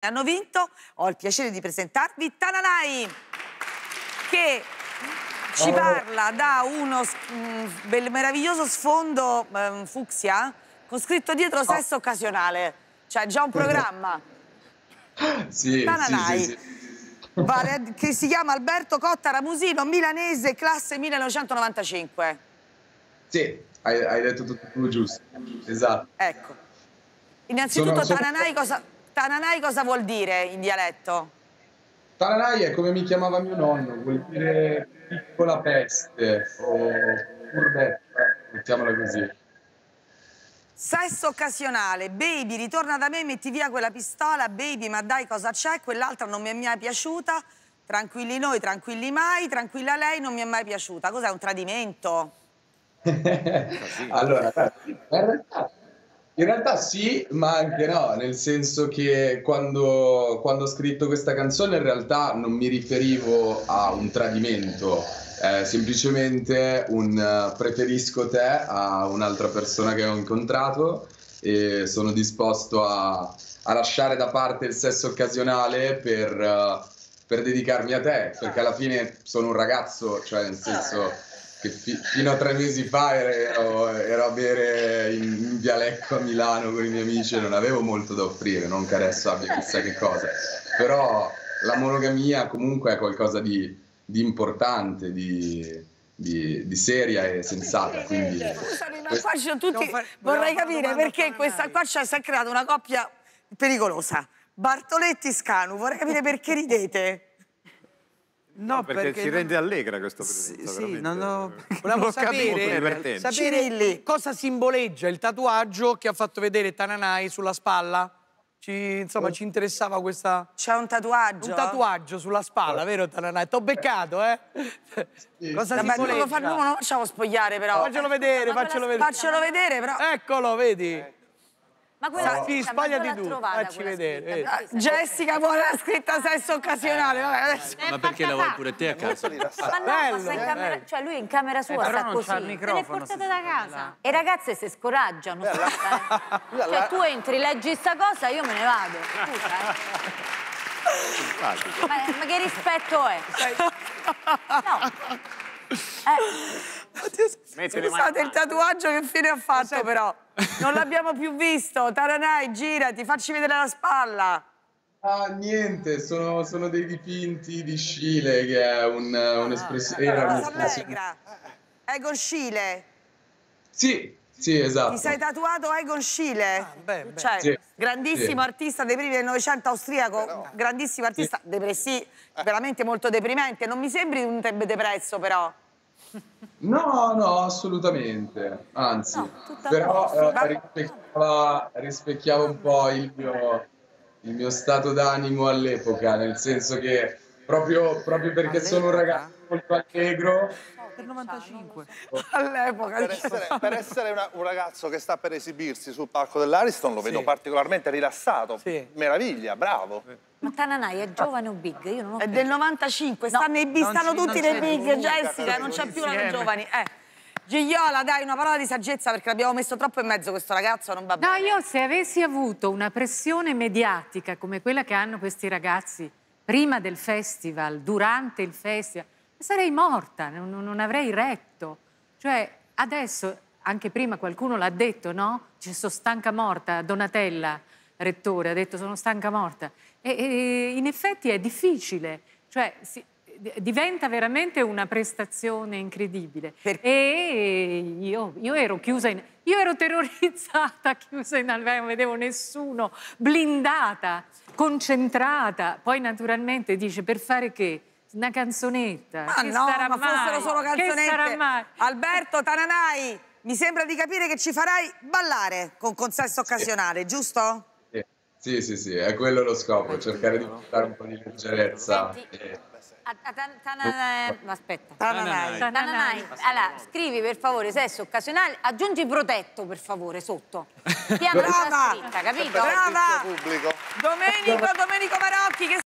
hanno vinto. Ho il piacere di presentarvi Tananai, che ci parla da uno mm, bel, meraviglioso sfondo um, fucsia con scritto dietro sesso occasionale. Cioè, già un programma. Sì, Tananai. sì, sì, sì. Vale- che si chiama Alberto Cotta Ramusino, milanese, classe 1995. Sì, hai, hai detto tutto tu giusto. Esatto. Ecco. Innanzitutto, Sono- sono- Tananai, cosa, Tananai cosa vuol dire in dialetto? Taranai è come mi chiamava mio nonno, vuol dire piccola peste o furbetta, mettiamola così. Sesso occasionale, baby, ritorna da me, metti via quella pistola, baby, ma dai cosa c'è? Quell'altra non mi è mai piaciuta. Tranquilli noi, tranquilli mai, tranquilla lei, non mi è mai piaciuta. Cos'è un tradimento? allora, in realtà, in realtà sì, ma anche no, nel senso che quando, quando ho scritto questa canzone in realtà non mi riferivo a un tradimento, è semplicemente un eh, preferisco te a un'altra persona che ho incontrato e sono disposto a, a lasciare da parte il sesso occasionale per, eh, per dedicarmi a te, perché alla fine sono un ragazzo, cioè nel senso che fi- fino a tre mesi fa ero, ero a bere in, in Via Lecco a Milano con i miei amici e non avevo molto da offrire, non che adesso abbia chissà che cosa, però la monogamia comunque è qualcosa di, di importante, di, di- di seria e sensata, quindi... Scusami, ma questo- qua ci sono tutti. Fare- Vorrei capire perché questa qua si è creata una coppia pericolosa. Bartoletti Scanu, vorrei capire perché ridete. No, perché, si rende allegra questo Sì, presenza, sì, veramente. non ho... Non Volevamo l'ho capito, molto sapere, sapere cosa simboleggia il tatuaggio che ha fatto vedere Tananai sulla spalla. Ci, insomma, ci interessava questa... C'è un tatuaggio. Un tatuaggio sulla spalla, vero Tananai? T'ho beccato, eh? Cosa Vabbè, non lo, simboleggia? fa- non lo facciamo spogliare però. Faccelo vedere, faccelo vedere. Faccelo vedere però. Eccolo, vedi? Ma quella Sì, scritta, ma spogliati dove l'ha tu, trovata facci vedere, scritta? sai- Jessica vuole la scritta sesso occasionale. Eh, Ma perché la vuoi pure te a casa? Ma no, ma Bello, sta in eh, camera, cioè lui in camera sua Eh, sta non così. il Se l'è microfono, portata si da casa. E ragazze si scoraggiano. scusa, eh. Cioè tu entri, leggi sta cosa, io me ne vado. Scusa, eh. ma, ma che rispetto è? No. Mani Scusate, il tatuaggio che fine ha fatto però? Non l'abbiamo più visto. Taranai, girati, facci vedere la spalla. Ah, niente, sono, sono dei dipinti di Scile che è un, un'espressione... era Cosa un'espressione... allegra. Egon Schiele. Sì, sì, esatto. Ti sei tatuato Egon Schiele? beh, beh. Cioè, Sì. grandissimo Sì. artista dei primi del Novecento austriaco, grandissimo artista, depressi, veramente molto deprimente. Non mi sembri un te- depresso però. No, no, assolutamente. Anzi, No, però eh, rispecchiava, rispecchiava un po' il mio, il mio stato d'animo all'epoca, nel senso che proprio, proprio perché sono un ragazzo molto allegro, Per 95. All'epoca. Per essere, per essere una- un ragazzo che sta per esibirsi sul palco dell'Ariston lo vedo particolarmente rilassato. Sì. Meraviglia, bravo. Ma Tananai è giovane o big? Io non ho È del 95, stanno, i big, stanno tutti nei big, più, Jessica, non c'è più la giovani. Eh. Gigliola, dai, una parola di saggezza perché l'abbiamo messo troppo in mezzo questo ragazzo, non va No, bene. io se avessi avuto una pressione mediatica come quella che hanno questi ragazzi prima del festival, durante il festival, sarei morta, non, non- avrei retto. Cioè, adesso, anche prima qualcuno l'ha detto, no? Ci sono stanca morta, Donatella, rettore, ha detto sono stanca morta. E, e in effetti è difficile, cioè si- diventa veramente una prestazione incredibile. Per- E io, io ero chiusa in... Io ero terrorizzata, chiusa in albergo, non vedevo nessuno, blindata, concentrata. Poi naturalmente dice, per fare che? Una canzonetta. Ma che no, sarà ma mai? fossero solo Che sarà canzonette. mai? Alberto Tananai, mi sembra di capire che ci farai ballare con consenso occasionale, giusto? Sì, sì, sì, sì, è quello lo scopo, cercare di portare un po' di leggerezza. Senti, e- A- a Tan- Tananai- aspetta. Tananai. Tananai, allora, scrivi per favore sesso occasionale, aggiungi protetto per favore sotto. Piano Brava! scritta, capito? Brava! Domenico, Domenico Marocchi, che